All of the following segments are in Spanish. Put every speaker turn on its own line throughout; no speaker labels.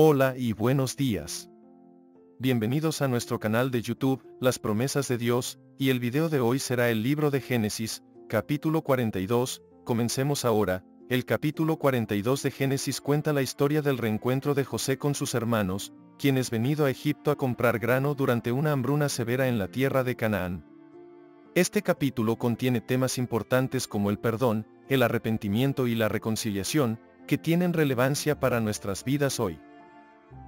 Hola y buenos días. Bienvenidos a nuestro canal de YouTube, Las Promesas de Dios, y el video de hoy será el libro de Génesis, capítulo 42, comencemos ahora, el capítulo 42 de Génesis cuenta la historia del reencuentro de José con sus hermanos, quienes venido a Egipto a comprar grano durante una hambruna severa en la tierra de Canaán. Este capítulo contiene temas importantes como el perdón, el arrepentimiento y la reconciliación, que tienen relevancia para nuestras vidas hoy.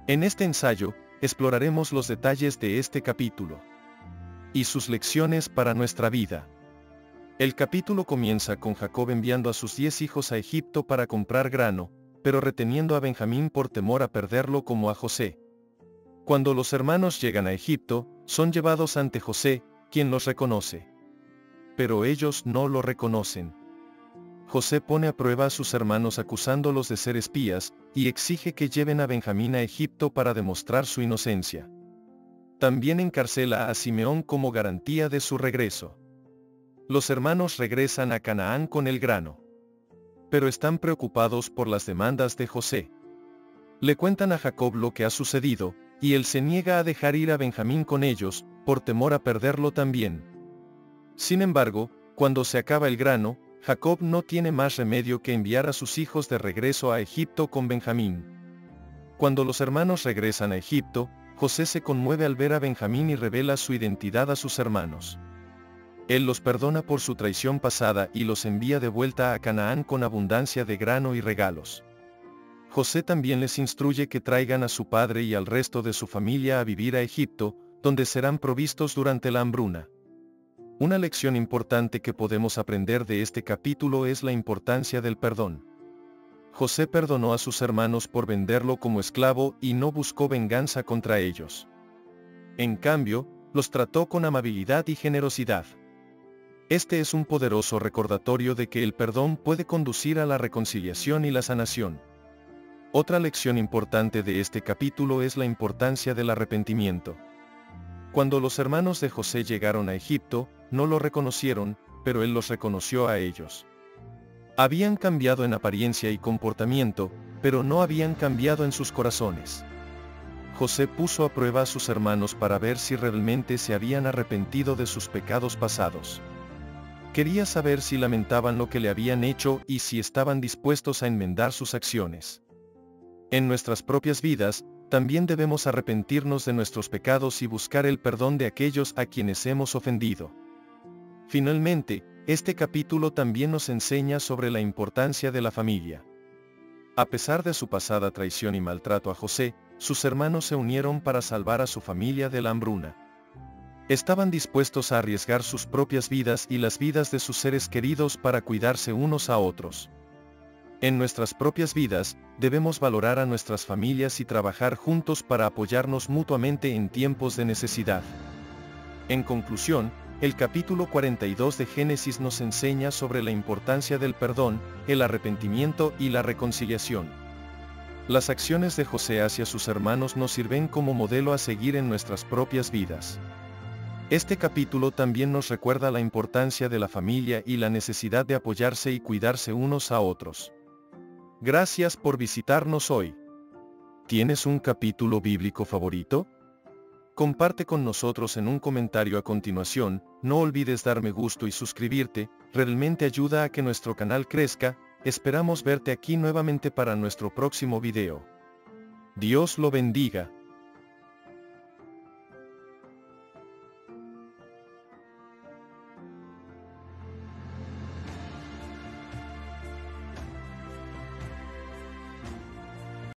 En este ensayo, exploraremos los detalles de este capítulo y sus lecciones para nuestra vida. El capítulo comienza con Jacob enviando a sus diez hijos a Egipto para comprar grano, pero reteniendo a Benjamín por temor a perderlo como a José. Cuando los hermanos llegan a Egipto, son llevados ante José, quien los reconoce. Pero ellos no lo reconocen. José pone a prueba a sus hermanos acusándolos de ser espías, y exige que lleven a Benjamín a Egipto para demostrar su inocencia. También encarcela a Simeón como garantía de su regreso. Los hermanos regresan a Canaán con el grano. Pero están preocupados por las demandas de José. Le cuentan a Jacob lo que ha sucedido, y él se niega a dejar ir a Benjamín con ellos, por temor a perderlo también. Sin embargo, cuando se acaba el grano, Jacob no tiene más remedio que enviar a sus hijos de regreso a Egipto con Benjamín. Cuando los hermanos regresan a Egipto, José se conmueve al ver a Benjamín y revela su identidad a sus hermanos. Él los perdona por su traición pasada y los envía de vuelta a Canaán con abundancia de grano y regalos. José también les instruye que traigan a su padre y al resto de su familia a vivir a Egipto, donde serán provistos durante la hambruna. Una lección importante que podemos aprender de este capítulo es la importancia del perdón. José perdonó a sus hermanos por venderlo como esclavo y no buscó venganza contra ellos. En cambio, los trató con amabilidad y generosidad. Este es un poderoso recordatorio de que el perdón puede conducir a la reconciliación y la sanación. Otra lección importante de este capítulo es la importancia del arrepentimiento. Cuando los hermanos de José llegaron a Egipto, no lo reconocieron, pero él los reconoció a ellos. Habían cambiado en apariencia y comportamiento, pero no habían cambiado en sus corazones. José puso a prueba a sus hermanos para ver si realmente se habían arrepentido de sus pecados pasados. Quería saber si lamentaban lo que le habían hecho y si estaban dispuestos a enmendar sus acciones. En nuestras propias vidas, también debemos arrepentirnos de nuestros pecados y buscar el perdón de aquellos a quienes hemos ofendido. Finalmente, este capítulo también nos enseña sobre la importancia de la familia. A pesar de su pasada traición y maltrato a José, sus hermanos se unieron para salvar a su familia de la hambruna. Estaban dispuestos a arriesgar sus propias vidas y las vidas de sus seres queridos para cuidarse unos a otros. En nuestras propias vidas, debemos valorar a nuestras familias y trabajar juntos para apoyarnos mutuamente en tiempos de necesidad. En conclusión, el capítulo 42 de Génesis nos enseña sobre la importancia del perdón, el arrepentimiento y la reconciliación. Las acciones de José hacia sus hermanos nos sirven como modelo a seguir en nuestras propias vidas. Este capítulo también nos recuerda la importancia de la familia y la necesidad de apoyarse y cuidarse unos a otros. Gracias por visitarnos hoy. ¿Tienes un capítulo bíblico favorito? Comparte con nosotros en un comentario a continuación, no olvides dar me gusto y suscribirte, realmente ayuda a que nuestro canal crezca, esperamos verte aquí nuevamente para nuestro próximo video. Dios lo bendiga.